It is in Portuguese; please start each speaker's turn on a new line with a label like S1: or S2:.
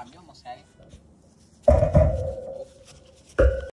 S1: làm chứ mà